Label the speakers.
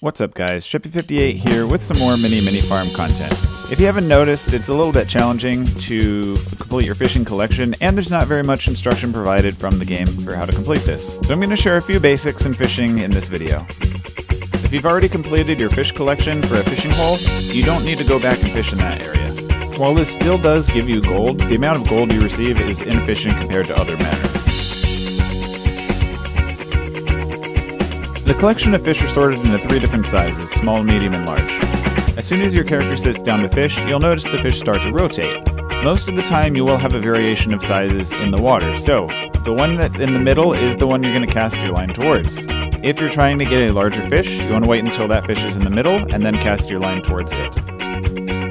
Speaker 1: What's up guys, Sheppy58 here with some more mini mini farm content. If you haven't noticed, it's a little bit challenging to complete your fishing collection and there's not very much instruction provided from the game for how to complete this. So I'm going to share a few basics in fishing in this video. If you've already completed your fish collection for a fishing hole, you don't need to go back and fish in that area. While this still does give you gold, the amount of gold you receive is inefficient compared to other matters. The collection of fish are sorted into three different sizes, small, medium, and large. As soon as your character sits down to fish, you'll notice the fish start to rotate. Most of the time you will have a variation of sizes in the water, so the one that's in the middle is the one you're going to cast your line towards. If you're trying to get a larger fish, you want to wait until that fish is in the middle and then cast your line towards it.